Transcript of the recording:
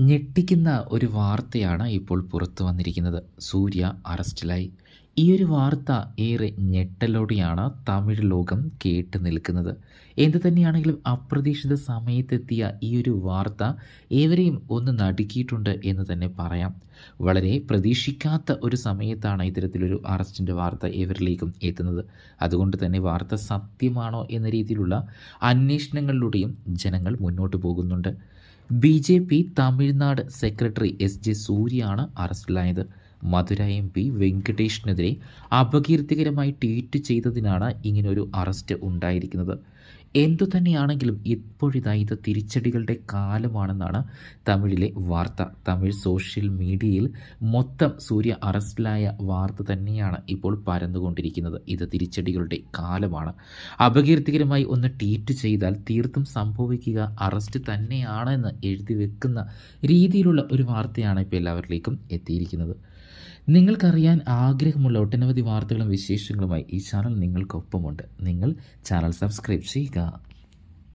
ഞെട്ടിക്കുന്ന ഒരു വാർത്തയാണ് ഇപ്പോൾ പുറത്തു വന്നിരിക്കുന്നത്. സൂര്യ അറസ്റ്റിലായി. ഈ ഒരു വാർത്ത ഏറെ ഞെട്ടലോടെയാണ് തമിഴ് ലോകം കേട്ട് നിൽക്കുന്നത്. എന്തു തന്നെയാണെങ്കിലും അപ്രതീക്ഷിത സമയത്തെത്തിയ ഈ ഒരു വാർത്ത ഏവരെയും ഒന്ന് നടുക്കിയിട്ടുണ്ട് എന്ന് തന്നെ പറയാം. വളരെ പ്രതീക്ഷിക്കാത്ത ഒരു സമയത്താണ് ഇത്തരത്തിലൊരു അറസ്റ്റിന്റെ വാർത്ത ഏവരിലേക്കും എത്തുന്നത്. അതുകൊണ്ട് തന്നെ വാർത്ത സത്യമാണോ എന്ന രീതിയിലുള്ള അന്വേഷണങ്ങളിലൂടെയും ജനങ്ങൾ മുന്നോട്ട് പോകുന്നുണ്ട്. B J P Tamil Nadu secretary S J സൂര്യയാണ് അറസ്റ്റിലായത്. Madurai M P. വെങ്കടേഷിനെതിരെ അപകീർത്തികരമായി ട്വീറ്റ് ചെയ്തതിനാണ് ഇങ്ങനൊരു അറസ്റ്റ് ഉണ്ടായിരിക്കുന്നത്. എന്തു തന്നെയാണെങ്കിലും ഇപ്പോഴിതാ ഇത് തിരിച്ചടികളുടെ കാലമാണെന്നാണ് തമിഴിലെ വാർത്ത. തമിഴ് സോഷ്യൽ മീഡിയയിൽ മൊത്തം സൂര്യ അറസ്റ്റിലായ വാർത്ത തന്നെയാണ് ഇപ്പോൾ പരന്നുകൊണ്ടിരിക്കുന്നത്. ഇത് തിരിച്ചടികളുടെ കാലമാണ്. അപകീർത്തികരമായി ഒന്ന് ട്വീറ്റ് ചെയ്താൽ തീർത്തും സംഭവിക്കുക അറസ്റ്റ് തന്നെയാണെന്ന് എഴുതി വെക്കുന്ന രീതിയിലുള്ള ഒരു വാർത്തയാണ് ഇപ്പോൾ എല്ലാവരിലേക്കും എത്തിയിരിക്കുന്നത്. നിങ്ങൾക്കറിയാൻ ആഗ്രഹമുള്ള ഒട്ടനവധി വാർത്തകളും വിശേഷങ്ങളുമായി ഈ ചാനൽ നിങ്ങൾക്കൊപ്പമുണ്ട്. നിങ്ങൾ ചാനൽ സബ്സ്ക്രൈബ് ചെയ്യുക 감사합니다.